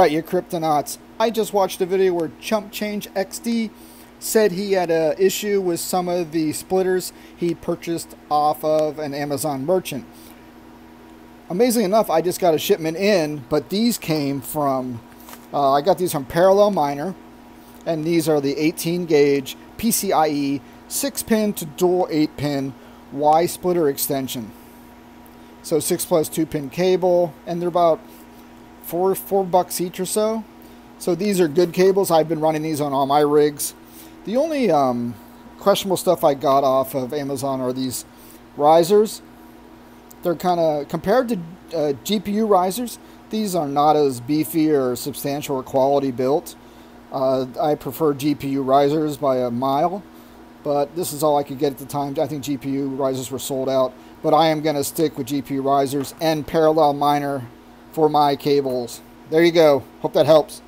Alright, you Kryptonauts. I just watched a video where Chump Change XD said he had a issue with some of the splitters he purchased off of an Amazon merchant. Amazingly enough, I just got a shipment in, but these came from, uh, I got these from Parallel Miner, and these are the 18 gauge PCIe 6 pin to dual 8 pin Y splitter extension. So 6 plus 2 pin cable, and they're about four four bucks each or so. So these are good cables. I've been running these on all my rigs. The only um, questionable stuff I got off of Amazon are these risers. They're kind of, compared to uh, GPU risers, these are not as beefy or substantial or quality built. Uh, I prefer GPU risers by a mile, but this is all I could get at the time. I think GPU risers were sold out, but I am going to stick with GPU risers and parallel miner for my cables. There you go. Hope that helps.